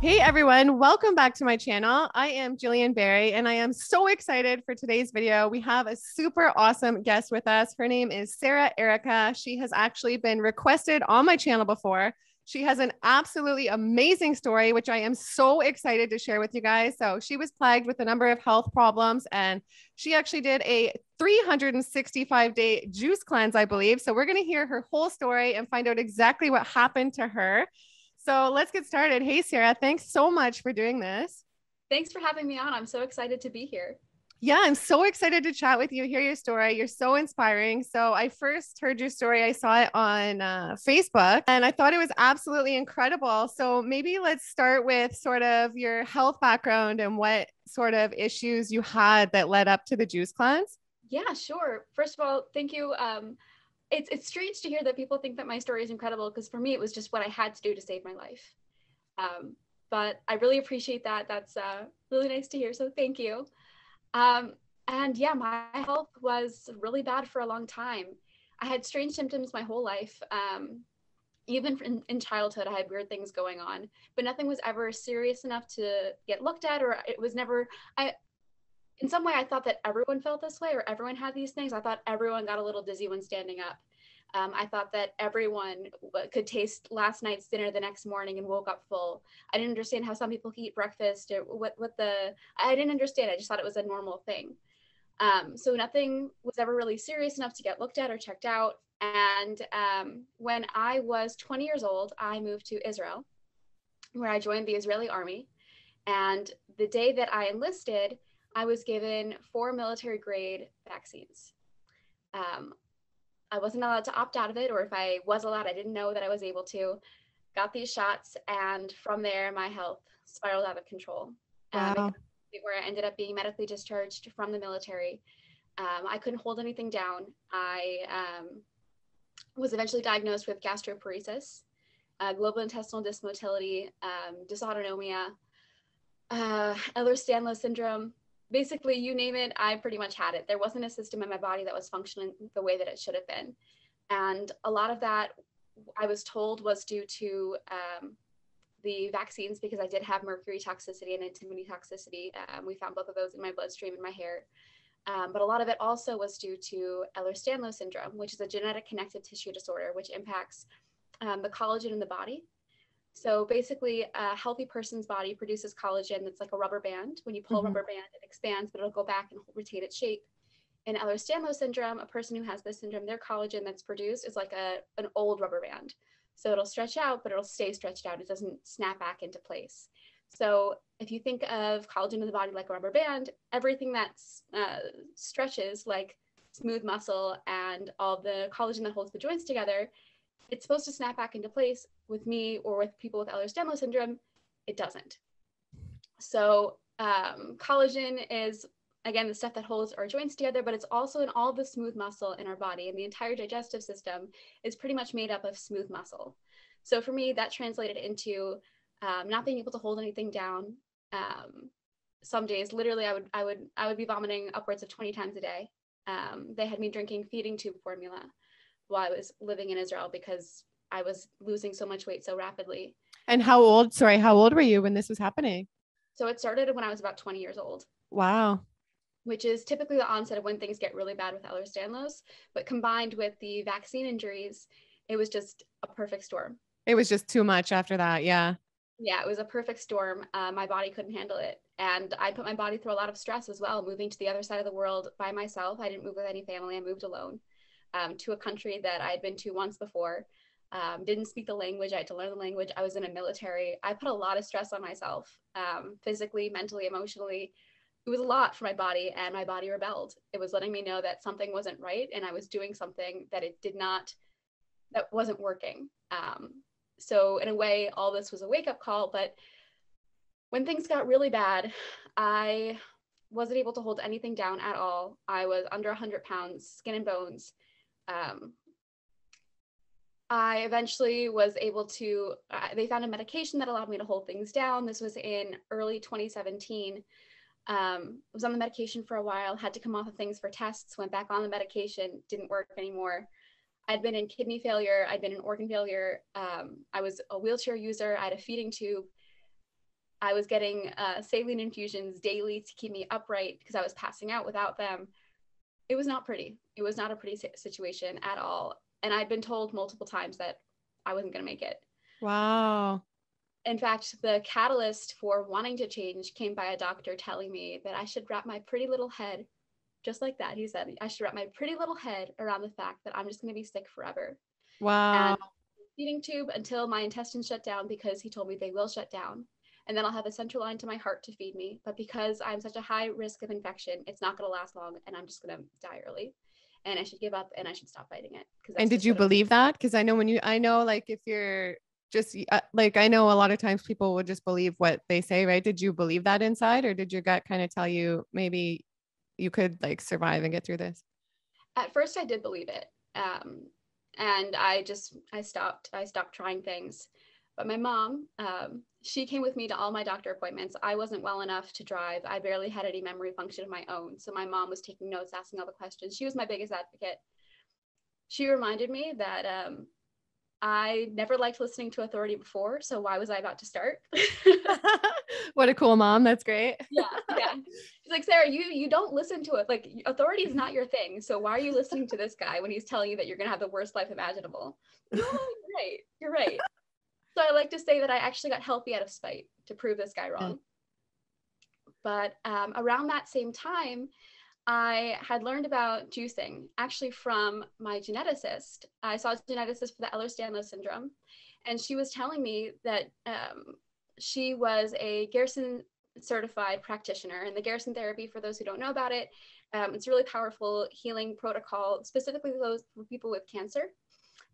Hey everyone, welcome back to my channel. I am Gillian Berry and I am so excited for today's video. We have a super awesome guest with us. Her name is Sarah Erika. She has actually been requested on my channel before. She has an absolutely amazing story, which I am so excited to share with you guys. So, she was plagued with a number of health problems and she actually did a 365 day juice cleanse, I believe. So, we're going to hear her whole story and find out exactly what happened to her. So let's get started. Hey, Sarah, thanks so much for doing this. Thanks for having me on. I'm so excited to be here. Yeah, I'm so excited to chat with you, hear your story. You're so inspiring. So, I first heard your story, I saw it on uh, Facebook, and I thought it was absolutely incredible. So, maybe let's start with sort of your health background and what sort of issues you had that led up to the juice cleanse. Yeah, sure. First of all, thank you. Um, it's it's strange to hear that people think that my story is incredible because for me it was just what I had to do to save my life. Um, but I really appreciate that. That's uh, really nice to hear. So thank you. Um, and yeah, my health was really bad for a long time. I had strange symptoms my whole life. Um, even in, in, childhood, I had weird things going on, but nothing was ever serious enough to get looked at, or it was never. I in some way I thought that everyone felt this way or everyone had these things. I thought everyone got a little dizzy when standing up. Um, I thought that everyone could taste last night's dinner the next morning and woke up full. I didn't understand how some people could eat breakfast or what, what the, I didn't understand. I just thought it was a normal thing. Um, so nothing was ever really serious enough to get looked at or checked out. And um, when I was 20 years old, I moved to Israel, where I joined the Israeli army. And the day that I enlisted, I was given four military grade vaccines. Um, I wasn't allowed to opt out of it, or if I was allowed, I didn't know that I was able to. Got these shots, and from there, my health spiraled out of control. Um, wow. Um, where I ended up being medically discharged from the military. Um, I couldn't hold anything down. I um, was eventually diagnosed with gastroparesis, uh, global intestinal dysmotility, um, dysautonomia, uh, Ehlers-Danlos syndrome, basically you name it i pretty much had it. There wasn't a system in my body that was functioning the way that it should have been. And a lot of that i was told was due to um, the vaccines because i did have mercury toxicity and antimony toxicity. Um, we found both of those in my bloodstream and my hair. Um, but a lot of it also was due to ehlers-danlos syndrome which is a genetic connective tissue disorder which impacts um, the collagen in the body so basically, a healthy person's body produces collagen that's like a rubber band. When you pull mm-hmm. a rubber band, it expands, but it'll go back and retain its shape. In Ehlers-Danlos syndrome, a person who has this syndrome, their collagen that's produced is like a an old rubber band. So it'll stretch out, but it'll stay stretched out. It doesn't snap back into place. So if you think of collagen in the body like a rubber band, everything that uh, stretches like smooth muscle and all the collagen that holds the joints together it's supposed to snap back into place with me or with people with Ehlers-Danlos syndrome, it doesn't. So um, collagen is again the stuff that holds our joints together, but it's also in all the smooth muscle in our body, and the entire digestive system is pretty much made up of smooth muscle. So for me, that translated into um, not being able to hold anything down. Um, some days, literally, I would I would I would be vomiting upwards of 20 times a day. Um, they had me drinking feeding tube formula while I was living in Israel because I was losing so much weight so rapidly. And how old, sorry, how old were you when this was happening? So it started when I was about 20 years old. Wow. Which is typically the onset of when things get really bad with Ehlers-Danlos, but combined with the vaccine injuries, it was just a perfect storm. It was just too much after that. Yeah. Yeah, it was a perfect storm. Uh, my body couldn't handle it. And I put my body through a lot of stress as well, moving to the other side of the world by myself. I didn't move with any family, I moved alone um, to a country that I had been to once before. Um, didn't speak the language. I had to learn the language. I was in a military. I put a lot of stress on myself, um, physically, mentally, emotionally. It was a lot for my body, and my body rebelled. It was letting me know that something wasn't right, and I was doing something that it did not, that wasn't working. Um, so, in a way, all this was a wake up call. But when things got really bad, I wasn't able to hold anything down at all. I was under 100 pounds, skin and bones um, I eventually was able to, uh, they found a medication that allowed me to hold things down. This was in early 2017. Um, was on the medication for a while, had to come off of things for tests, went back on the medication, didn't work anymore. I'd been in kidney failure, I'd been in organ failure. Um, I was a wheelchair user, I had a feeding tube. I was getting uh, saline infusions daily to keep me upright because I was passing out without them. It was not pretty. It was not a pretty situation at all. And I'd been told multiple times that I wasn't going to make it. Wow. In fact, the catalyst for wanting to change came by a doctor telling me that I should wrap my pretty little head, just like that. He said, I should wrap my pretty little head around the fact that I'm just going to be sick forever. Wow. And feeding tube until my intestines shut down because he told me they will shut down and then I'll have a central line to my heart to feed me. But because I'm such a high risk of infection, it's not going to last long, and I'm just going to die early. And I should give up, and I should stop fighting it. And did you believe that? Because I know when you, I know like if you're just uh, like I know a lot of times people will just believe what they say, right? Did you believe that inside, or did your gut kind of tell you maybe you could like survive and get through this? At first, I did believe it, um, and I just I stopped. I stopped trying things. But my mom, um, she came with me to all my doctor appointments. I wasn't well enough to drive. I barely had any memory function of my own. So my mom was taking notes, asking all the questions. She was my biggest advocate. She reminded me that um, I never liked listening to authority before. So why was I about to start? what a cool mom. That's great. yeah. Yeah. She's like, Sarah, you you don't listen to it. Like authority is not your thing. So why are you listening to this guy when he's telling you that you're gonna have the worst life imaginable? No, you're right. You're right. So I like to say that I actually got healthy out of spite to prove this guy wrong. Mm. But um, around that same time, I had learned about juicing actually from my geneticist. I saw a geneticist for the Ehlers-Danlos syndrome, and she was telling me that um, she was a Gerson certified practitioner. And the Gerson therapy, for those who don't know about it, um, it's a really powerful healing protocol, specifically those for people with cancer.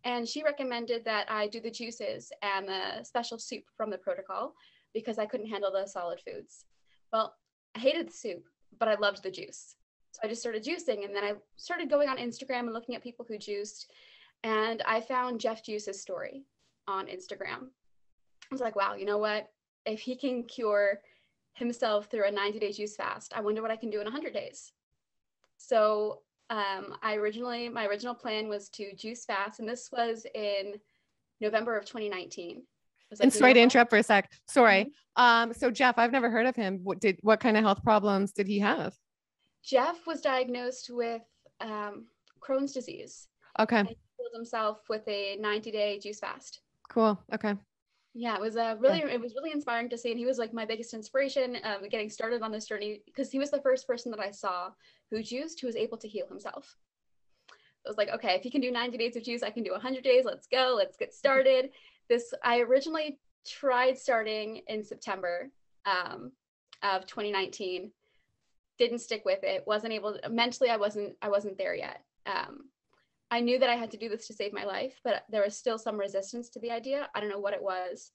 And she recommended that I do the juices and the special soup from the protocol because I couldn't handle the solid foods. Well, I hated the soup, but I loved the juice. So I just started juicing. And then I started going on Instagram and looking at people who juiced. And I found Jeff Juice's story on Instagram. I was like, wow, you know what? If he can cure himself through a 90 day juice fast, I wonder what I can do in 100 days. So um, I originally, my original plan was to juice fast, and this was in November of 2019. Like, and sorry to interrupt for a sec. Sorry. Mm-hmm. Um, so Jeff, I've never heard of him. What did what kind of health problems did he have? Jeff was diagnosed with um, Crohn's disease. Okay. And he killed himself with a 90 day juice fast. Cool. Okay. Yeah, it was a really yeah. it was really inspiring to see, and he was like my biggest inspiration um, getting started on this journey because he was the first person that I saw who juiced who was able to heal himself. I was like, okay, if he can do 90 days of juice, I can do 100 days. Let's go. Let's get started. This I originally tried starting in September um, of 2019. Didn't stick with it. Wasn't able to, mentally. I wasn't. I wasn't there yet. Um, I knew that I had to do this to save my life, but there was still some resistance to the idea. I don't know what it was,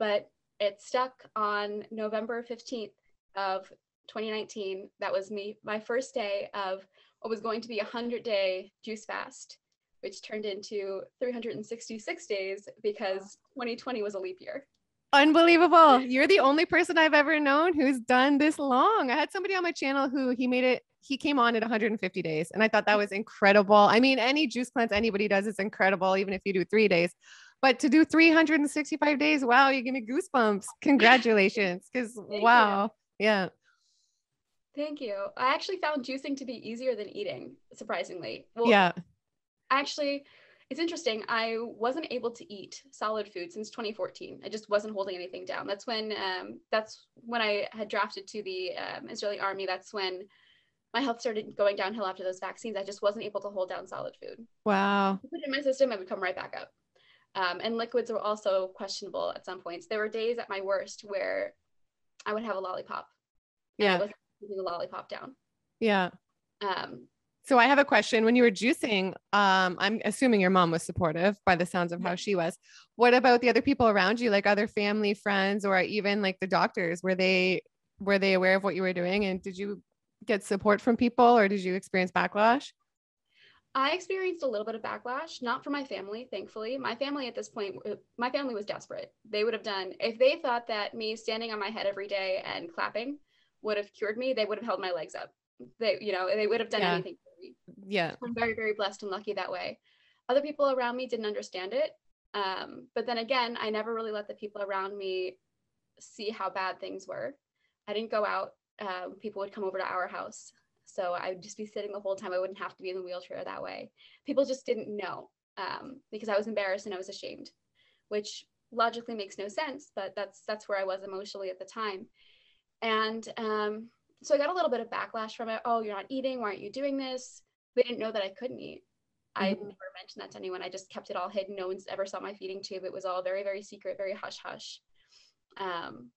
but it stuck on November 15th of 2019. That was me, my first day of what was going to be a 100 day juice fast, which turned into 366 days because 2020 was a leap year. Unbelievable. You're the only person I've ever known who's done this long. I had somebody on my channel who he made it, he came on at 150 days. And I thought that was incredible. I mean, any juice cleanse anybody does is incredible, even if you do three days. But to do 365 days, wow, you give me goosebumps. Congratulations. Because wow. You. Yeah. Thank you. I actually found juicing to be easier than eating, surprisingly. Well, yeah. Actually, it's interesting. I wasn't able to eat solid food since 2014. I just wasn't holding anything down. That's when um, that's when I had drafted to the um, Israeli army. That's when my health started going downhill after those vaccines. I just wasn't able to hold down solid food. Wow. put in my system, I would come right back up. Um, and liquids were also questionable at some points. There were days at my worst where I would have a lollipop. Yeah the lollipop down. Yeah. Um, so I have a question. When you were juicing, um, I'm assuming your mom was supportive by the sounds of how she was. What about the other people around you, like other family, friends, or even like the doctors? Were they were they aware of what you were doing, and did you get support from people, or did you experience backlash? I experienced a little bit of backlash, not from my family, thankfully. My family at this point, uh, my family was desperate. They would have done if they thought that me standing on my head every day and clapping would have cured me, they would have held my legs up. They, you know, they would have done yeah. anything for me. Yeah. I'm very, very blessed and lucky that way. Other people around me didn't understand it. Um, but then again, I never really let the people around me see how bad things were. I didn't go out. Uh, people would come over to our house. So I would just be sitting the whole time. I wouldn't have to be in the wheelchair that way. People just didn't know um, because I was embarrassed and I was ashamed, which logically makes no sense, but that's that's where I was emotionally at the time. And um, so I got a little bit of backlash from it. Oh, you're not eating. Why aren't you doing this? They didn't know that I couldn't eat. Mm-hmm. I never mentioned that to anyone. I just kept it all hidden. No one's ever saw my feeding tube. It was all very, very secret, very hush hush. Um,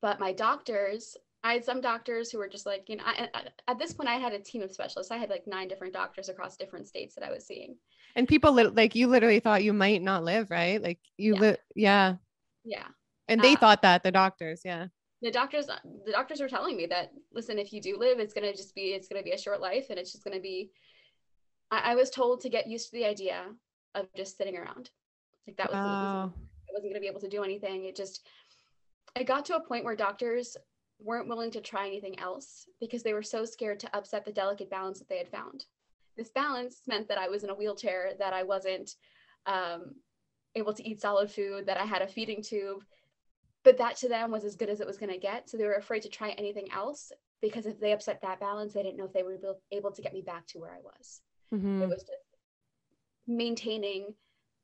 but my doctors, I had some doctors who were just like, you know, I, I, at this point, I had a team of specialists. I had like nine different doctors across different states that I was seeing. And people li- like you literally thought you might not live, right? Like you, yeah. Li- yeah. Yeah. And they uh, thought that the doctors, yeah. The doctors, the doctors were telling me that, listen, if you do live, it's going to just be, it's going to be a short life and it's just going to be, I, I, was told to get used to the idea of just sitting around. Like that was, wow. was I wasn't going to be able to do anything. It just, it got to a point where doctors weren't willing to try anything else because they were so scared to upset the delicate balance that they had found. This balance meant that I was in a wheelchair, that I wasn't um, able to eat solid food, that I had a feeding tube. But that to them was as good as it was going to get. So they were afraid to try anything else because if they upset that balance, they didn't know if they were able to get me back to where I was. Mm-hmm. It was just maintaining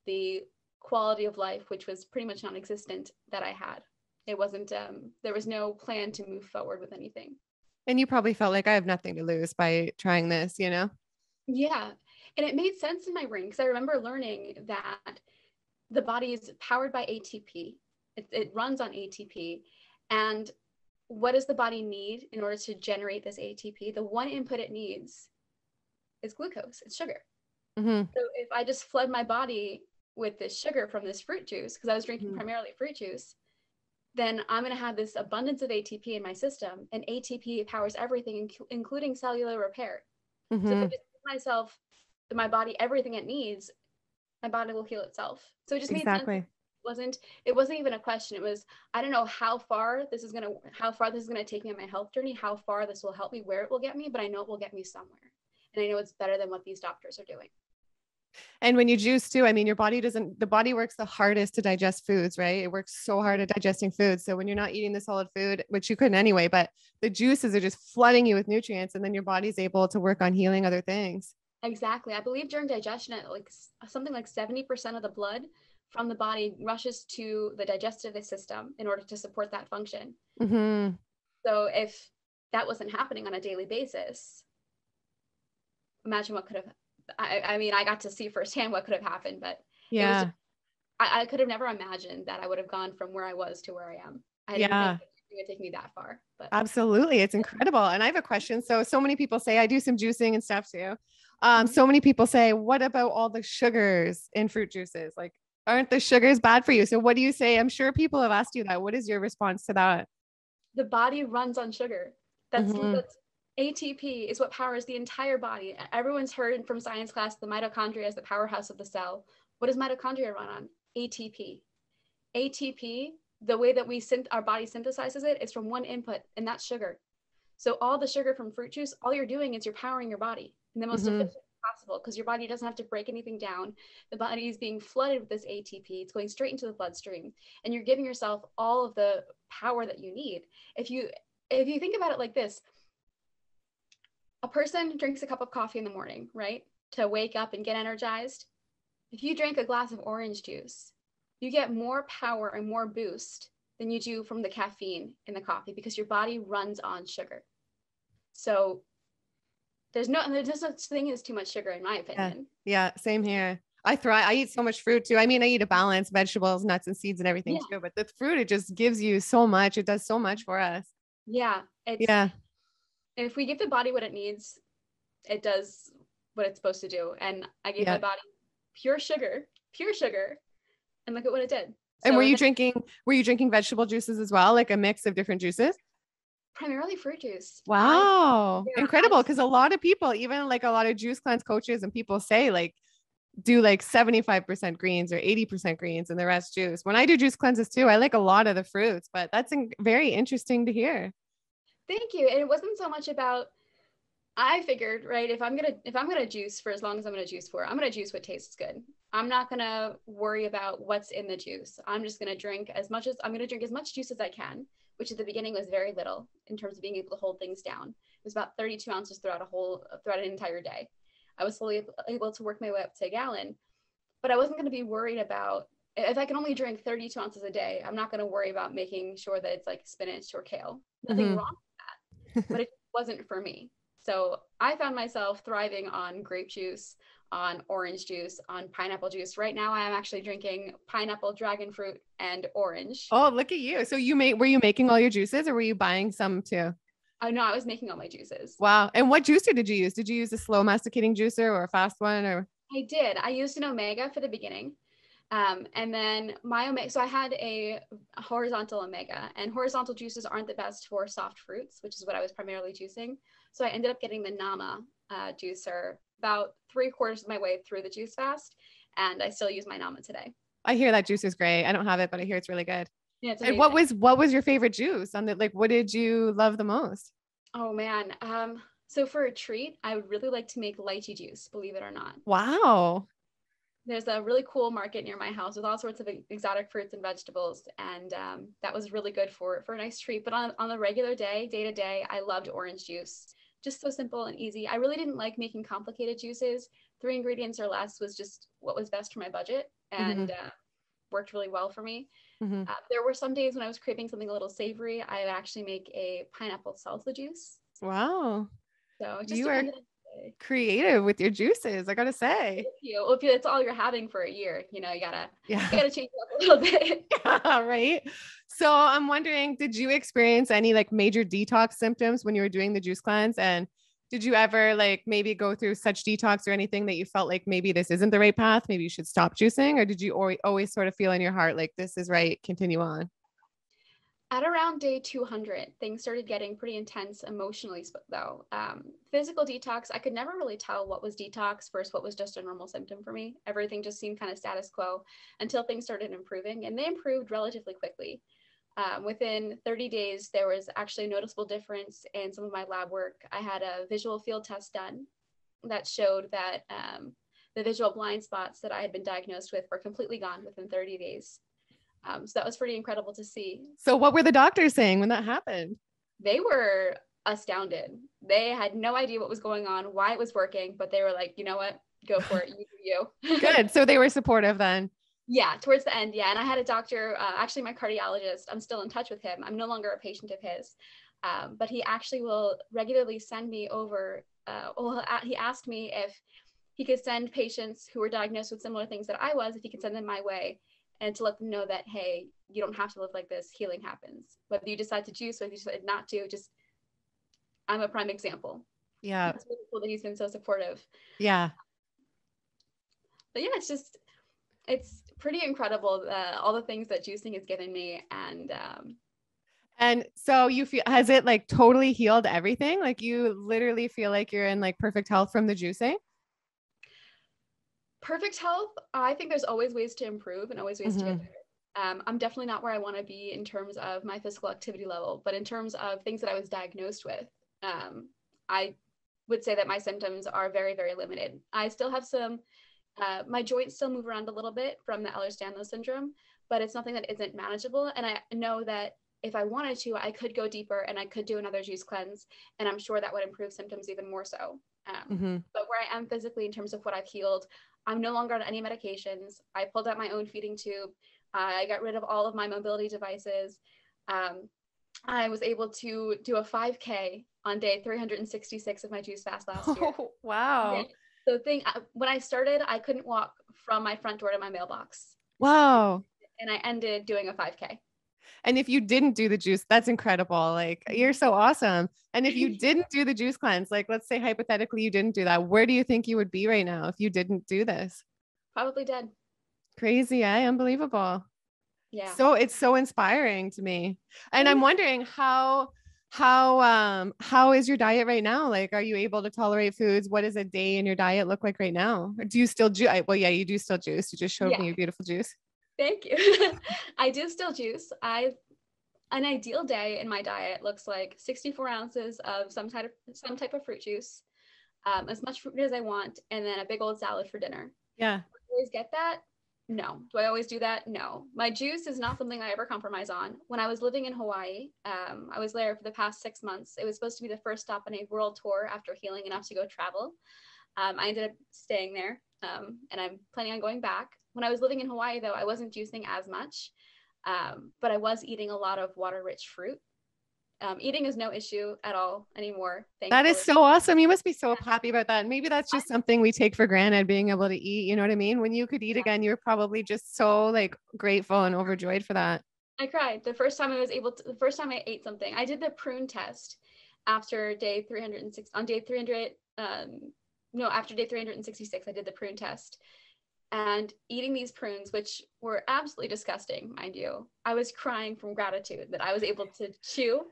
the quality of life, which was pretty much non existent, that I had it wasn't um there was no plan to move forward with anything and you probably felt like i have nothing to lose by trying this you know yeah and it made sense in my brain because i remember learning that the body is powered by atp it, it runs on atp and what does the body need in order to generate this atp the one input it needs is glucose it's sugar mm-hmm. so if i just flood my body with this sugar from this fruit juice because i was drinking mm-hmm. primarily fruit juice then I'm going to have this abundance of ATP in my system, and ATP powers everything, inc- including cellular repair. Mm-hmm. So if I mm-hmm. just give myself, my body, everything it needs, my body will heal itself. So it just exactly. made sense. Wasn't it wasn't even a question. It was I don't know how far this is gonna how far this is gonna take me on my health journey, how far this will help me, where it will get me, but I know it will get me somewhere, and I know it's better than what these doctors are doing. And when you juice too, I mean, your body doesn't, the body works the hardest to digest foods, right? It works so hard at digesting food. So when you're not eating the solid food, which you couldn't anyway, but the juices are just flooding you with nutrients and then your body's able to work on healing other things. Exactly. I believe during digestion, like something like 70% of the blood from the body rushes to the digestive system in order to support that function. Mm-hmm. So if that wasn't happening on a daily basis, imagine what could have I, I mean, I got to see firsthand what could have happened, but yeah, was, I, I, could have never imagined that I would have gone from where I was to where I am. I yeah. it would take me that far. But absolutely, it's incredible. And I have a question. So, so many people say I do some juicing and stuff too. Um, mm-hmm. so many people say, what about all the sugars in fruit juices? Like, aren't the sugars bad for you? So, what do you say? I'm sure people have asked you that. What is your response to that? The body runs on sugar. That's, mm-hmm. that's ATP is what powers the entire body. Everyone's heard from science class the mitochondria is the powerhouse of the cell. What does mitochondria run on? ATP. ATP, the way that we synth- our body synthesizes it is from one input, and that's sugar. So all the sugar from fruit juice, all you're doing is you're powering your body in the most mm-hmm. efficient possible because your body doesn't have to break anything down. The body is being flooded with this ATP. It's going straight into the bloodstream, and you're giving yourself all of the power that you need. If you if you think about it like this, a person drinks a cup of coffee in the morning, right? To wake up and get energized. If you drink a glass of orange juice, you get more power and more boost than you do from the caffeine in the coffee because your body runs on sugar. So there's no there's no such thing as too much sugar in my opinion. Yeah, yeah same here. I thrive. I eat so much fruit too. I mean, I eat a balance, vegetables, nuts, and seeds, and everything yeah. too. But the fruit, it just gives you so much. It does so much for us. Yeah. yeah if we give the body what it needs, it does what it's supposed to do. And I gave my body pure sugar, pure sugar, and look at what it did. So and were you drinking were you drinking vegetable juices as well, like a mix of different juices? Primarily fruit juice. Um, wow. Yeah, Incredible. Because a lot of people, even like a lot of juice cleanse coaches and people say like do like 75% greens or 80% greens and the rest juice. When I do juice cleanses too, I like a lot of the fruits, but that's in- very interesting to hear. Thank you. And it wasn't so much about I figured, right, if I'm gonna if I'm gonna juice for as long as I'm gonna juice for, I'm gonna juice what tastes good. I'm not gonna worry about what's in the juice. I'm just gonna drink as much as I'm gonna drink as much juice as I can, which at the beginning was very little in terms of being able to hold things down. It was about 32 ounces throughout a whole throughout an entire day. I was slowly able to work my way up to a gallon, but I wasn't gonna be worried about if I can only drink 32 ounces a day, I'm not gonna worry about making sure that it's like spinach or kale. Nothing mm-hmm. wrong with that, but it wasn't for me. So I found myself thriving on grape juice, on orange juice, on pineapple juice. Right now, I am actually drinking pineapple, dragon fruit, and orange. Oh, look at you! So you made were you making all your juices, or were you buying some too? Oh no, I was making all my juices. Wow! And what juicer did you use? Did you use a slow masticating juicer or a fast one, or? I did. I used an Omega for the beginning. Um, and then my omega, so I had a horizontal omega, and horizontal juices aren't the best for soft fruits, which is what I was primarily juicing. So I ended up getting the Nama uh, juicer about three quarters of my way through the juice fast, and I still use my Nama today. I hear that juice is great. I don't have it, but I hear it's really good. Yeah, and what was what was your favorite juice on the like? What did you love the most? Oh man, um, so for a treat, I would really like to make lychee juice. Believe it or not. Wow there's a really cool market near my house with all sorts of exotic fruits and vegetables and um, that was really good for for a nice treat but on, on the regular day day to day i loved orange juice just so simple and easy i really didn't like making complicated juices three ingredients or less was just what was best for my budget and mm-hmm. uh, worked really well for me mm-hmm. uh, there were some days when i was craving something a little savory i would actually make a pineapple salsa juice wow so just you are creative with your juices. I gotta say, you. Well, if it's all you're having for a year, you know, you gotta, yeah, you gotta change it up a little bit. yeah, right. So I'm wondering, did you experience any like major detox symptoms when you were doing the juice cleanse? And did you ever like maybe go through such detox or anything that you felt like maybe this isn't the right path? Maybe you should stop juicing, or did you always, sort of feel in your heart like this is right? Continue on at around day 200 things started getting pretty intense emotionally though um, physical detox i could never really tell what was detox versus what was just a normal symptom for me everything just seemed kind of status quo until things started improving and they improved relatively quickly um, within 30 days there was actually a noticeable difference in some of my lab work i had a visual field test done that showed that um, the visual blind spots that i had been diagnosed with were completely gone within 30 days um, so that was pretty incredible to see. So, what were the doctors saying when that happened? They were astounded. They had no idea what was going on, why it was working, but they were like, you know what, go for it, you do you. Good. So they were supportive then. Yeah, towards the end, yeah. And I had a doctor, uh, actually my cardiologist. I'm still in touch with him. I'm no longer a patient of his, um, but he actually will regularly send me over. Uh, well, he asked me if he could send patients who were diagnosed with similar things that I was, if he could send them my way and to let them know that hey you don't have to live like this healing happens whether you decide to juice whether you decide not to just i'm a prime example yeah it's really cool that he's been so supportive yeah but yeah it's just it's pretty incredible uh, all the things that juicing has given me and um and so you feel has it like totally healed everything like you literally feel like you're in like perfect health from the juicing perfect health, I think there's always ways to improve and always ways mm-hmm. to get mm-hmm. better. Um, I'm definitely not where I want to be in terms of my physical activity level, but in terms of things that I was diagnosed with, um, I would say that my symptoms are very, very limited. I still have some, uh, my joints still move around a little bit from the Ehlers-Danlos syndrome, but it's something that isn't manageable. And I know that if I wanted to, I could go deeper and I could do another juice cleanse, and I'm sure that would improve symptoms even more so. Um, mm-hmm. But where I am physically, in terms of what I've healed, I'm no longer on any medications. I pulled out my own feeding tube. I got rid of all of my mobility devices. Um, I was able to do a 5K on day 366 of my juice fast last year. Oh, wow. So thing when I started, I couldn't walk from my front door to my mailbox. Wow. And I ended doing a 5K. And if you didn't do the juice, that's incredible. Like you're so awesome. And if you didn't do the juice cleanse, like let's say hypothetically you didn't do that, where do you think you would be right now if you didn't do this? Probably dead. Crazy, eh? Unbelievable. Yeah. So it's so inspiring to me. And I'm wondering how how um how is your diet right now like are you able to tolerate foods what does a day in your diet look like right now or do you still juice well yeah you do still juice you just showed yeah. me your beautiful juice Thank you. I do still juice. I an ideal day in my diet looks like 64 ounces of some type of some type of fruit juice, um, as much fruit as I want, and then a big old salad for dinner. Yeah. I always get that? No. Do I always do that? No. My juice is not something I ever compromise on. When I was living in Hawaii, um, I was there for the past six months. It was supposed to be the first stop on a world tour after healing enough to go travel. Um, I ended up staying there, um, and I'm planning on going back. When I was living in Hawaii, though, I wasn't juicing as much, um, but I was eating a lot of water-rich fruit. Um, eating is no issue at all anymore. That is so awesome. You must be so happy about that. Maybe that's just something we take for granted, being able to eat. You know what I mean? When you could eat again, you were probably just so like grateful and overjoyed for that. I cried the first time I was able to. The first time I ate something, I did the prune test after day 306 on day 300 um, no, after day 366, I did the prune test. And eating these prunes, which were absolutely disgusting, mind you, I was crying from gratitude that I was able to chew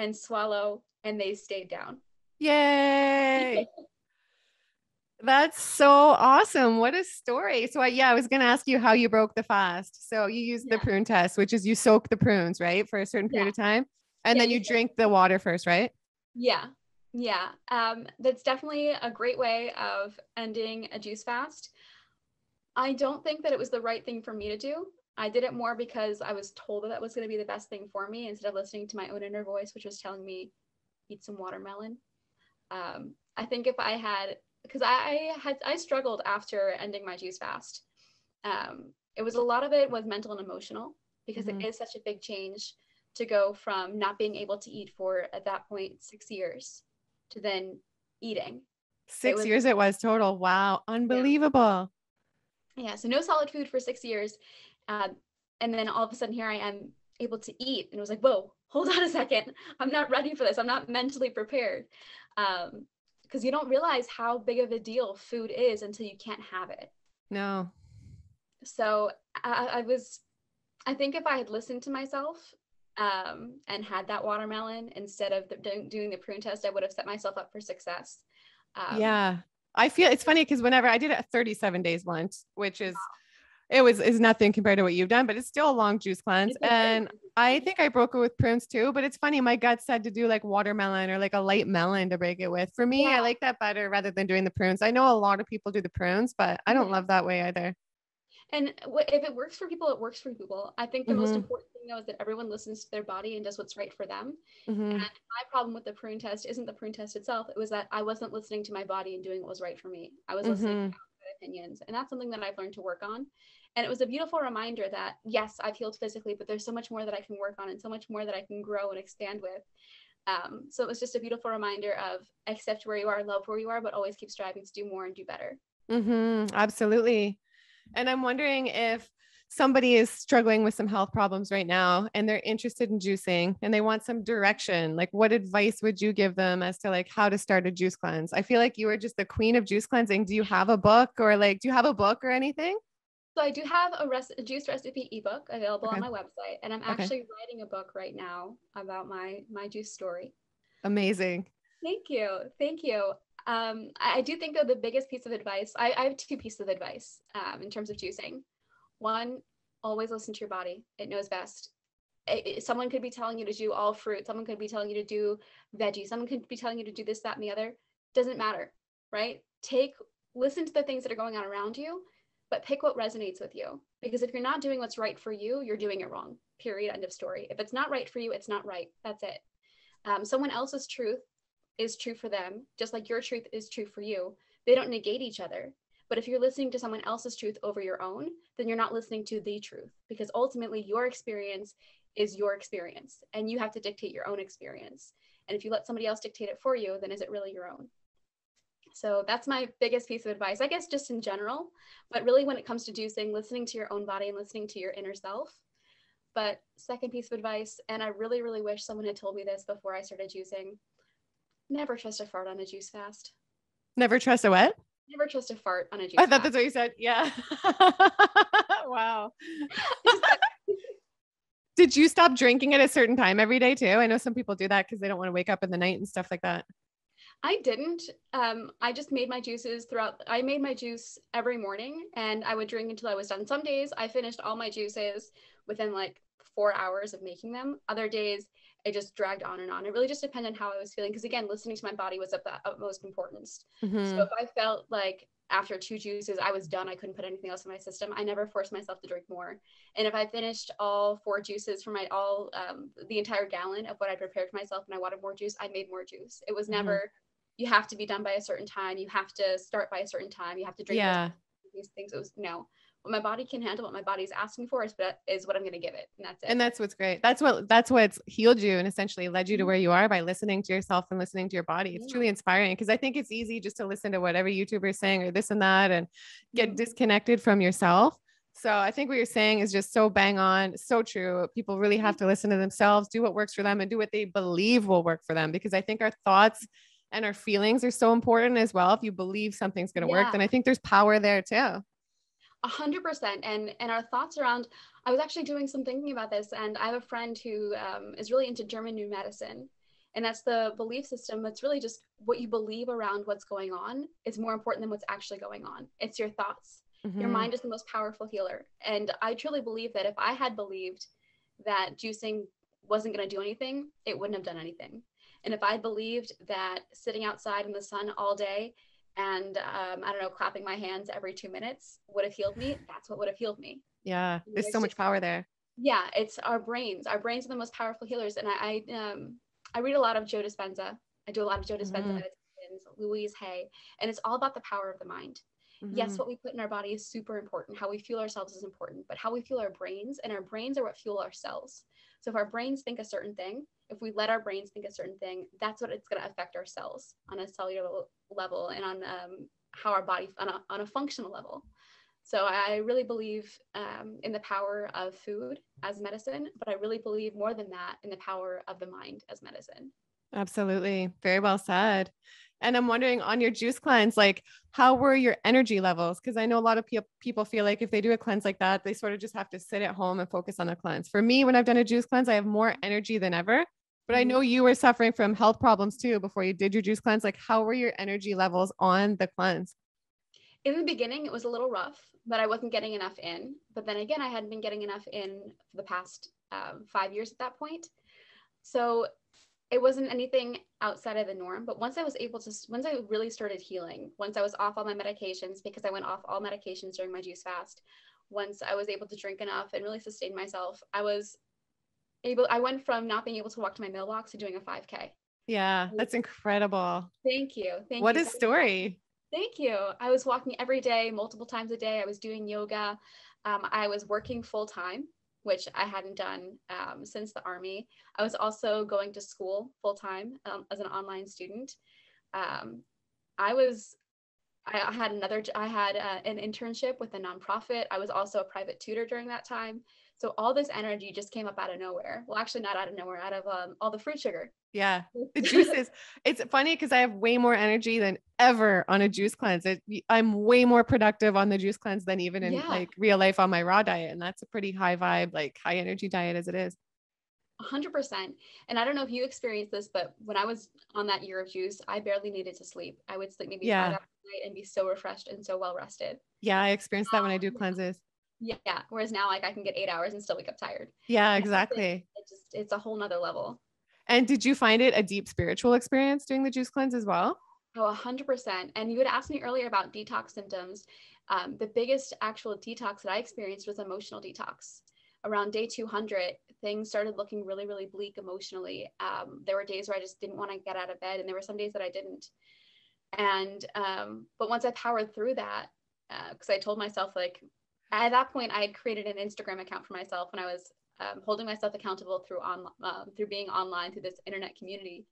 and swallow and they stayed down. Yay! That's so awesome. What a story. So I, yeah, I was going to ask you how you broke the fast. So you use yeah. the prune test, which is you soak the prunes, right? For a certain period yeah. of time. And yeah, then you, you drink the water first, right? Yeah. Yeah, um, that's definitely a great way of ending a juice fast. I don't think that it was the right thing for me to do. I did it more because I was told that that was going to be the best thing for me instead of listening to my own inner voice, which was telling me, eat some watermelon. Um, I think if I had, because I had, I struggled after ending my juice fast. Um, it was a lot of it was mental and emotional because mm-hmm. it is such a big change to go from not being able to eat for at that point six years to then eating. Six it was, years it was total. Wow. Unbelievable. Yeah. yeah. So no solid food for six years. Um, and then all of a sudden here I am able to eat. And it was like, whoa, hold on a second. I'm not ready for this. I'm not mentally prepared. Um, because you don't realize how big of a deal food is until you can't have it. No. So I, I was, I think if I had listened to myself um, and had that watermelon instead of the, doing the prune test, I would have set myself up for success. Um, yeah. I feel it's funny because whenever I did it 37 days once, which is it was is nothing compared to what you've done, but it's still a long juice cleanse. And I think I broke it with prunes too. But it's funny, my gut said to do like watermelon or like a light melon to break it with. For me, yeah. I like that better rather than doing the prunes. I know a lot of people do the prunes, but I don't love that way either. And if it works for people, it works for people. I think the mm-hmm. most important thing though is that everyone listens to their body and does what's right for them. Mm-hmm. And my problem with the prune test isn't the prune test itself. It was that I wasn't listening to my body and doing what was right for me. I was listening mm-hmm. to opinions. And that's something that I've learned to work on. And it was a beautiful reminder that yes, I've healed physically, but there's so much more that I can work on and so much more that I can grow and expand with. Um, so it was just a beautiful reminder of accept where you are, love where you are, but always keep striving to do more and do better. Mm-hmm. Absolutely. And I'm wondering if somebody is struggling with some health problems right now and they're interested in juicing and they want some direction like what advice would you give them as to like how to start a juice cleanse i feel like you are just the queen of juice cleansing do you have a book or like do you have a book or anything so i do have a, res- a juice recipe ebook available okay. on my website and i'm actually okay. writing a book right now about my my juice story amazing thank you thank you um, I do think though the biggest piece of advice, I, I have two pieces of advice um, in terms of juicing. One, always listen to your body. It knows best. It, it, someone could be telling you to do all fruit. Someone could be telling you to do veggie. Someone could be telling you to do this, that, and the other. Doesn't matter, right? Take, listen to the things that are going on around you, but pick what resonates with you. Because if you're not doing what's right for you, you're doing it wrong. Period. End of story. If it's not right for you, it's not right. That's it. Um, someone else's truth is true for them, just like your truth is true for you. They don't negate each other. But if you're listening to someone else's truth over your own, then you're not listening to the truth because ultimately your experience is your experience and you have to dictate your own experience. And if you let somebody else dictate it for you, then is it really your own? So that's my biggest piece of advice, I guess, just in general. But really, when it comes to juicing, listening to your own body and listening to your inner self. But second piece of advice, and I really, really wish someone had told me this before I started juicing Never trust a fart on a juice fast. Never trust a what? Never trust a fart on a juice. I thought fast. that's what you said. Yeah. wow. Did you stop drinking at a certain time every day too? I know some people do that because they don't want to wake up in the night and stuff like that. I didn't. Um, I just made my juices throughout. I made my juice every morning and I would drink until I was done. Some days I finished all my juices within like four hours of making them. Other days, it just dragged on and on. It really just depended on how I was feeling. Because again, listening to my body was of the utmost importance. Mm-hmm. So if I felt like after two juices, I was done. I couldn't put anything else in my system. I never forced myself to drink more. And if I finished all four juices for my all um, the entire gallon of what I prepared for myself, and I wanted more juice, I made more juice. It was mm-hmm. never you have to be done by a certain time. You have to start by a certain time. You have to drink yeah. these things. It was no what my body can handle, what my body's asking for is, is what I'm going to give it. And that's it. And that's what's great. That's what, that's what's healed you and essentially led you to mm-hmm. where you are by listening to yourself and listening to your body. It's yeah. truly inspiring because I think it's easy just to listen to whatever YouTuber is saying or this and that and get mm-hmm. disconnected from yourself. So I think what you're saying is just so bang on, so true. People really have mm-hmm. to listen to themselves, do what works for them and do what they believe will work for them because I think our thoughts and our feelings are so important as well. If you believe something's going to yeah. work, then I think there's power there too. A hundred percent. And and our thoughts around. I was actually doing some thinking about this, and I have a friend who um, is really into German New Medicine, and that's the belief system. That's really just what you believe around what's going on is more important than what's actually going on. It's your thoughts. Mm-hmm. Your mind is the most powerful healer, and I truly believe that if I had believed that juicing wasn't going to do anything, it wouldn't have done anything. And if I believed that sitting outside in the sun all day and um, I don't know, clapping my hands every two minutes would have healed me. That's what would have healed me. Yeah, there's so much power there. Yeah, it's our brains. Our brains are the most powerful healers. And I, I, um, I read a lot of Joe Dispenza. I do a lot of Joe Dispenza mm-hmm. meditations, Louise Hay, and it's all about the power of the mind. Mm-hmm. Yes, what we put in our body is super important. How we fuel ourselves is important, but how we fuel our brains and our brains are what fuel our cells. So if our brains think a certain thing, if we let our brains think a certain thing, that's what it's going to affect our cells on a cellular level and on um, how our body on a, on a functional level. So I really believe um, in the power of food as medicine, but I really believe more than that in the power of the mind as medicine. Absolutely. Very well said. And I'm wondering on your juice cleanse, like how were your energy levels? Because I know a lot of pe- people feel like if they do a cleanse like that, they sort of just have to sit at home and focus on the cleanse. For me, when I've done a juice cleanse, I have more energy than ever. But I mm-hmm. know you were suffering from health problems too before you did your juice cleanse. Like, how were your energy levels on the cleanse? In the beginning, it was a little rough, but I wasn't getting enough in. But then again, I hadn't been getting enough in for the past um, five years at that point. So it wasn't anything outside of the norm. But once I was able to, once I really started healing, once I was off all my medications, because I went off all medications during my juice fast, once I was able to drink enough and really sustain myself, I was able i went from not being able to walk to my mailbox to doing a 5k yeah that's incredible. Thank you thank what you. a story. Thank you. I was walking every day multiple times a day. I was doing yoga. Um, i was working full time which i hadn't done um, since the army i was also going to school full time um, as an online student um, i was I had another, I had uh, an internship with a nonprofit. I was also a private tutor during that time. So all this energy just came up out of nowhere. Well, actually, not out of nowhere, out of um, all the fruit sugar. Yeah, the juices. it's funny because I have way more energy than ever on a juice cleanse. It, I'm way more productive on the juice cleanse than even in yeah. like real life on my raw diet, and that's a pretty high vibe, like high energy diet as it is. 100%. And I don't know if you experienced this, but when I was on that year of juice, I barely needed to sleep. I would sleep maybe yeah. five hours a night and be so refreshed and so well rested. Yeah, I experienced that when I um, do cleanses. Yeah. Whereas now, like I can get eight hours and still wake up tired. Yeah, exactly. It, it just it's a whole nother level. And did you find it a deep spiritual experience doing the juice cleanse as well? Oh, 100%. And you had asked me earlier about detox symptoms. Um, the biggest actual detox that I experienced was emotional detox. Around day 200, things started looking really, really bleak emotionally. Um, there were days where I just didn't want to get out of bed, and there were some days that I didn't. And, um, but once I powered through that, because uh, I told myself, like, at that point, I had created an Instagram account for myself when I was um, holding myself accountable through on um, through being online through this internet community.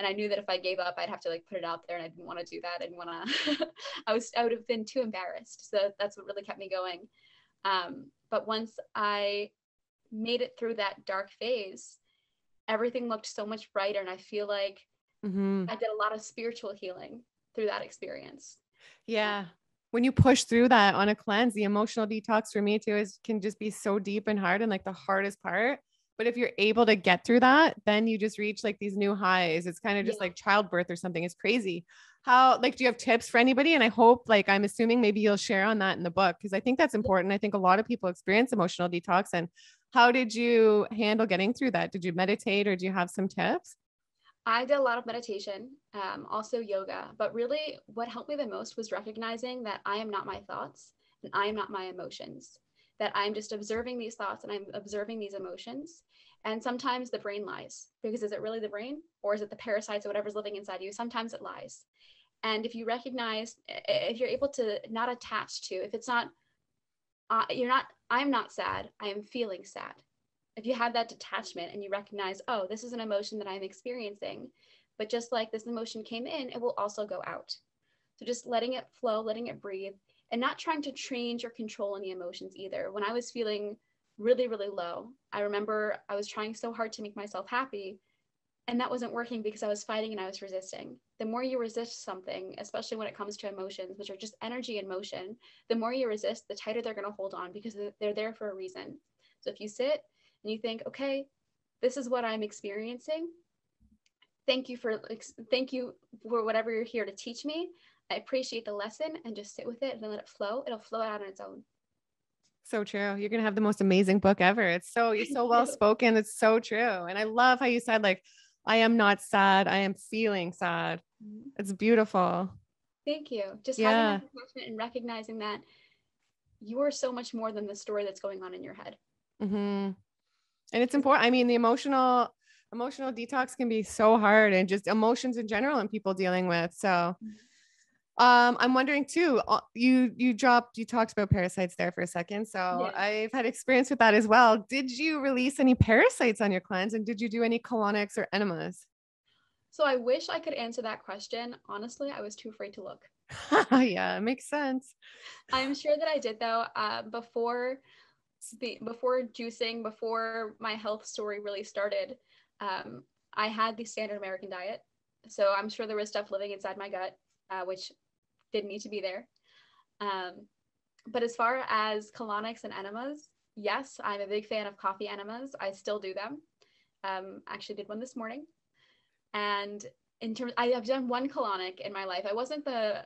And I knew that if I gave up, I'd have to like put it out there, and I didn't want to do that. I didn't want to. I was I would have been too embarrassed. So that's what really kept me going. Um, but once I made it through that dark phase, everything looked so much brighter, and I feel like mm-hmm. I did a lot of spiritual healing through that experience. Yeah, when you push through that on a cleanse, the emotional detox for me too is can just be so deep and hard and like the hardest part. But if you're able to get through that, then you just reach like these new highs. It's kind of just yeah. like childbirth or something. It's crazy. How like do you have tips for anybody? And I hope like I'm assuming maybe you'll share on that in the book because I think that's important. I think a lot of people experience emotional detox and how did you handle getting through that? Did you meditate or do you have some tips? I did a lot of meditation, um, also yoga, but really what helped me the most was recognizing that I am not my thoughts and I am not my emotions, that I'm just observing these thoughts and I'm observing these emotions. And sometimes the brain lies because is it really the brain or is it the parasites or whatever's living inside you? Sometimes it lies. And if you recognize, if you're able to not attach to, if it's not, uh, you're not, I'm not sad, I am feeling sad if you have that detachment and you recognize, oh, this is an emotion that I'm experiencing, but just like this emotion came in, it will also go out. So just letting it flow, letting it breathe, and not trying to change or control any emotions either. When I was feeling really, really low, I remember I was trying so hard to make myself happy, and that wasn't working because I was fighting and I was resisting. The more you resist something, especially when it comes to emotions, which are just energy and motion, the more you resist, the tighter they're going to hold on because they're there for a reason. So if you sit and you think, okay, this is what I'm experiencing. Thank you for thank you for whatever you're here to teach me. I appreciate the lesson and just sit with it and let it flow. It'll flow out on its own. So true. You're gonna have the most amazing book ever. It's so you're so well spoken. It's so true. And I love how you said like, I am not sad. I am feeling sad. Mm-hmm. It's beautiful. Thank you. Just yeah. having that and recognizing that you are so much more than the story that's going on in your head. Mm-hmm and it's important i mean the emotional emotional detox can be so hard and just emotions in general and people dealing with so. Mm-hmm. um i'm wondering too uh, you you dropped you talked about parasites there for a second so yeah. i've had experience with that as well. Did you release any parasites on your cleanse and did you do any colonics or enemas? So i wish i could answer that question. Honestly i was too afraid to look. Yeah it makes sense. I'm sure that i did though. Uh, before before juicing, before my health story really started, um, I had the standard American diet. So I'm sure there was stuff living inside my gut, uh, which didn't need to be there. Um, but as far as colonics and enemas, yes, I'm a big fan of coffee enemas. I still do them. Um, actually, did one this morning. And in terms, I have done one colonic in my life. I wasn't the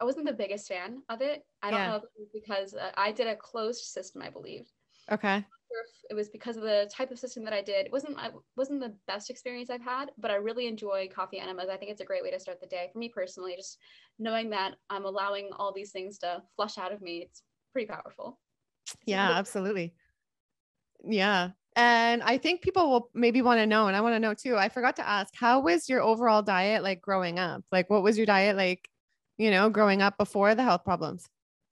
I wasn't the biggest fan of it. I don't yeah. know if it was because uh, I did a closed system, I believe. Okay. it was because of the type of system that I did. It wasn't I wasn't the best experience I've had, but I really enjoy coffee enemas. I think it's a great way to start the day for me personally. Just knowing that I'm allowing all these things to flush out of me, it's pretty powerful. Yeah, absolutely. Yeah. And I think people will maybe want to know, and I want to know too. I forgot to ask, how was your overall diet like growing up? Like, what was your diet like, you know, growing up before the health problems?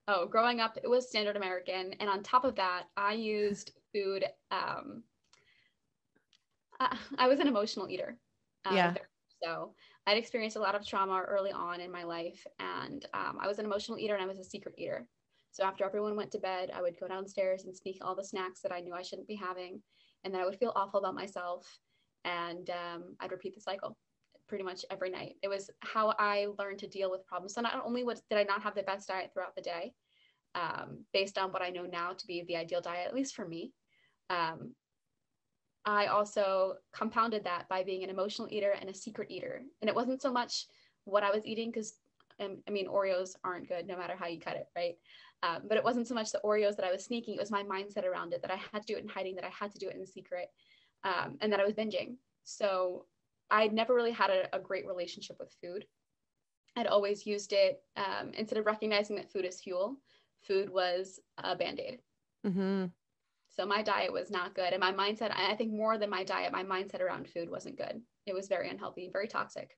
Oh, growing up, it was standard American. And on top of that, I used food. Um, I, I was an emotional eater. Uh, yeah. So I'd experienced a lot of trauma early on in my life. And um, I was an emotional eater and I was a secret eater. So after everyone went to bed, I would go downstairs and sneak all the snacks that I knew I shouldn't be having. And then I would feel awful about myself. And um, I'd repeat the cycle pretty much every night. It was how I learned to deal with problems. So not only was, did I not have the best diet throughout the day, um, based on what I know now to be the ideal diet, at least for me, um, I also compounded that by being an emotional eater and a secret eater. And it wasn't so much what I was eating, because um, I mean, Oreos aren't good no matter how you cut it, right? Um, but it wasn't so much the Oreos that I was sneaking, it was my mindset around it that I had to do it in hiding, that I had to do it in secret, um, and that I was binging. So I never really had a, a great relationship with food. I'd always used it um, instead of recognizing that food is fuel, food was a band aid. Mm-hmm. So my diet was not good. And my mindset, I think more than my diet, my mindset around food wasn't good. It was very unhealthy, very toxic.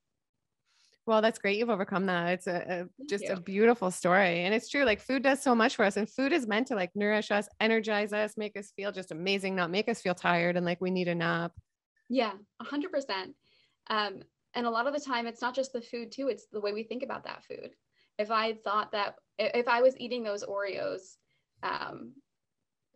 Well, that's great. You've overcome that. It's a, a just you. a beautiful story. And it's true. Like food does so much for us and food is meant to like nourish us, energize us, make us feel just amazing, not make us feel tired and like we need a nap. Yeah, a hundred percent. Um, and a lot of the time, it's not just the food too; it's the way we think about that food. If I thought that if I was eating those Oreos um,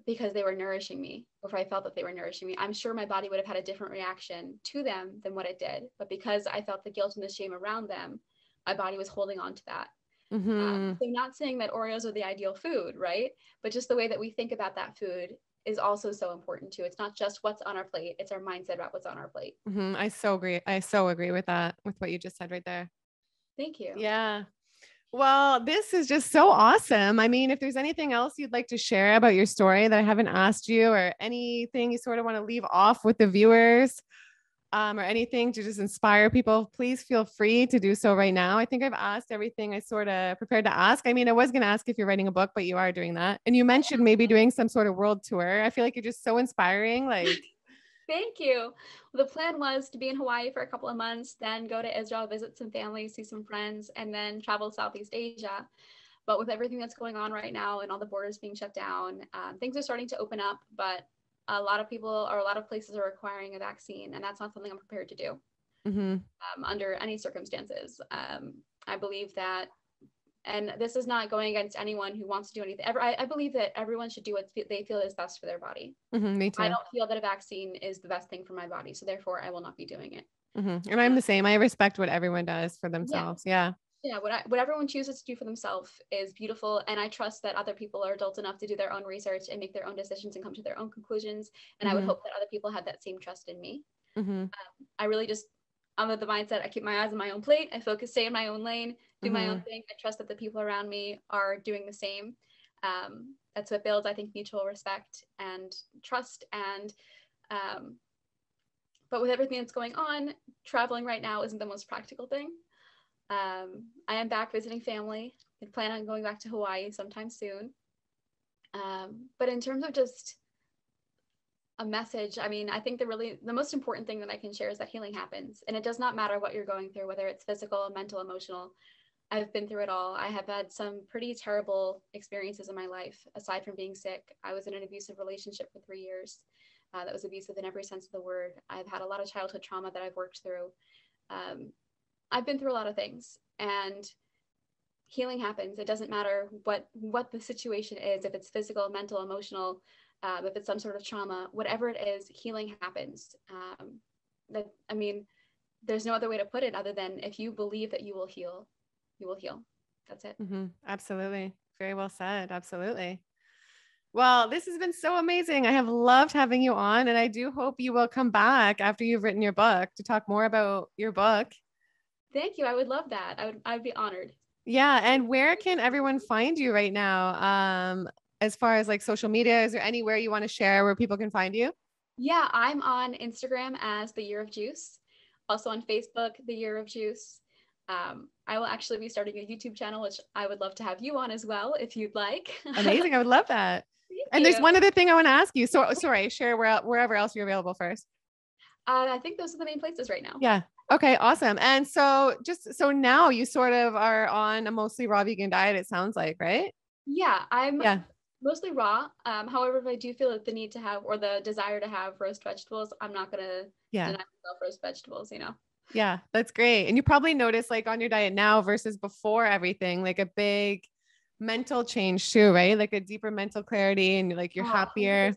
because they were nourishing me, or if I felt that they were nourishing me, I'm sure my body would have had a different reaction to them than what it did. But because I felt the guilt and the shame around them, my body was holding on to that. Mm-hmm. Um, so, not saying that Oreos are the ideal food, right? But just the way that we think about that food is also so important too. It's not just what's on our plate; it's our mindset about what's on our plate. Mm-hmm. I so agree. I so agree with that, with what you just said right there. Thank you. Yeah. Well, this is just so awesome. I mean, if there's anything else you'd like to share about your story that I haven't asked you, or anything you sort of want to leave off with the viewers, um, or anything to just inspire people, please feel free to do so right now. I think I've asked everything I sort of prepared to ask. I mean, I was going to ask if you're writing a book, but you are doing that. And you mentioned maybe doing some sort of world tour. I feel like you're just so inspiring. Like, Thank you. Well, the plan was to be in Hawaii for a couple of months, then go to Israel, visit some family, see some friends, and then travel Southeast Asia. But with everything that's going on right now and all the borders being shut down, um, things are starting to open up. But a lot of people or a lot of places are requiring a vaccine, and that's not something I'm prepared to do mm-hmm. um, under any circumstances. Um, I believe that and this is not going against anyone who wants to do anything. Ever, I, I believe that everyone should do what they feel is best for their body. Mm-hmm, me too. I don't feel that a vaccine is the best thing for my body, so therefore I will not be doing it. Mm-hmm. And I'm the same. I respect what everyone does for themselves. Yeah. yeah. Yeah, what, I, what everyone chooses to do for themselves is beautiful. And I trust that other people are adult enough to do their own research and make their own decisions and come to their own conclusions. And mm-hmm. I would mm-hmm. hope that other people have that same trust in me. Mm-hmm. Um, I really just I'm of the mindset I keep my eyes on my own plate. I focus, stay in my own lane, do mm-hmm. my own mm-hmm. thing. I trust that the people around me are doing the same. Um, that's what builds, I think, mutual respect and trust. And um, but with everything that's going on, traveling right now isn't the most practical thing. Um, I am back visiting family. I plan on going back to Hawaii sometime soon. Um, but in terms of just a message i mean i think the really the most important thing that i can share is that healing happens. And it does not matter what you're going through whether it's physical mental emotional. I've been through it all. I have had some pretty terrible experiences in my life. Aside from being sick i was in an abusive relationship for three years uh, that was abusive in every sense of the word. I've had a lot of childhood trauma that i've worked through. Um, i've been through a lot of things and healing happens it doesn't matter what what the situation is if it's physical mental emotional um, if it's some sort of trauma, whatever it is, healing happens. Um, that I mean, there's no other way to put it other than if you believe that you will heal, you will heal. That's it. Mm-hmm. Absolutely. Very well said. Absolutely. Well, this has been so amazing. I have loved having you on, and I do hope you will come back after you've written your book to talk more about your book. Thank you. I would love that. I would. I'd be honored. Yeah. And where can everyone find you right now? Um, as far as like social media? Is there anywhere you want to share where people can find you? Yeah, I'm on Instagram as the Year of Juice, also on Facebook, the Year of Juice. Um, I will actually be starting a YouTube channel, which I would love to have you on as well if you'd like. Amazing. I would love that. Thank and you. there's one other thing I want to ask you. So sorry, share where, wherever else you're available first. Uh, I think those are the main places right now. Yeah. Okay. Awesome. And so just so now you sort of are on a mostly raw vegan diet, it sounds like, right? Yeah. I'm yeah mostly raw. Um, however, if I do feel the need to have or the desire to have roast vegetables, I'm not gonna yeah. deny myself roast vegetables, you know. Yeah, that's great. And you probably notice like on your diet now versus before everything, like a big mental change too, right? Like a deeper mental clarity and like you're oh, happier.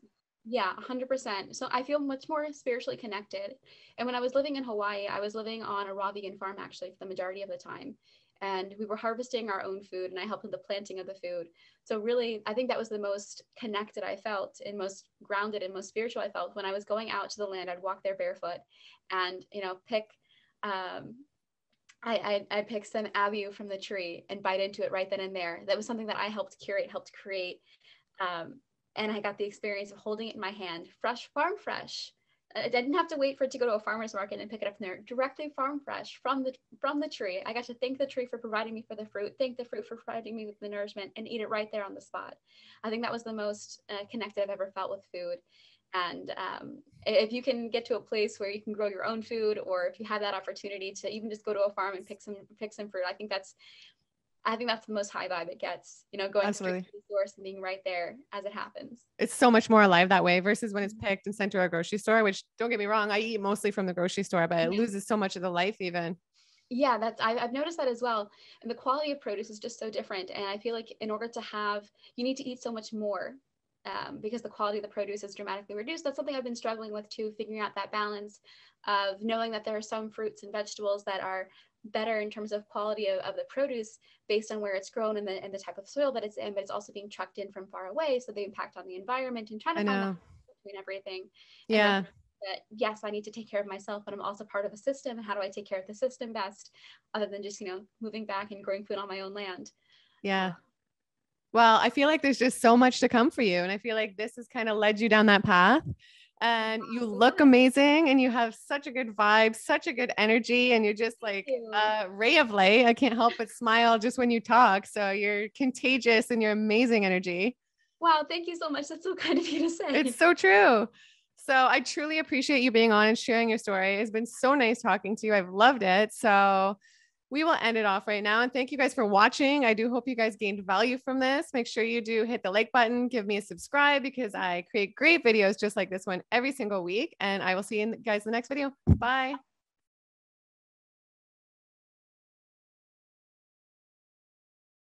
100%. Yeah, 100%. So I feel much more spiritually connected. And when I was living in Hawaii, I was living on a raw vegan farm actually for the majority of the time and we were harvesting our own food and I helped with the planting of the food. So really, I think that was the most connected I felt and most grounded and most spiritual I felt when I was going out to the land. I'd walk there barefoot and, you know, pick, um, I, I, I pick some abiu from the tree and bite into it right then and there. That was something that I helped curate, helped create. Um, and I got the experience of holding it in my hand, fresh, farm fresh, I didn't have to wait for it to go to a farmer's market and pick it up from there. Directly farm fresh from the from the tree. I got to thank the tree for providing me for the fruit, thank the fruit for providing me with the nourishment, and eat it right there on the spot. I think that was the most uh, connected I've ever felt with food. And um, if you can get to a place where you can grow your own food, or if you have that opportunity to even just go to a farm and pick some pick some fruit, I think that's I think that's the most high vibe it gets, you know, going Absolutely. straight to the source and being right there as it happens. It's so much more alive that way versus when it's mm-hmm. picked and sent to a grocery store, which don't get me wrong, I eat mostly from the grocery store, but it loses so much of the life even. Yeah, that's I, I've noticed that as well. And the quality of produce is just so different. And I feel like in order to have, you need to eat so much more um, because the quality of the produce is dramatically reduced. That's something I've been struggling with too, figuring out that balance of knowing that there are some fruits and vegetables that are better in terms of quality of, of the produce based on where it's grown and the, and the type of soil that it's in, but it's also being trucked in from far away. So the impact on the environment and trying to find that between everything. Yeah. that yes, I need to take care of myself, but I'm also part of a system. And How do I take care of the system best, other than just you know moving back and growing food on my own land? Yeah. Well, I feel like there's just so much to come for you, and I feel like this has kind of led you down that path. And you look amazing, and you have such a good vibe, such a good energy, and you're just like a ray of light. I can't help but smile just when you talk. So you're contagious, and you're amazing energy. Wow, thank you so much. That's so kind of you to say. It's so true. So I truly appreciate you being on and sharing your story. It's been so nice talking to you. I've loved it. So we will end it off right now. And thank you guys for watching. I do hope you guys gained value from this. Make sure you do hit the like button, give me a subscribe because I create great videos just like this one every single week. And I will see you guys in the next video. Bye.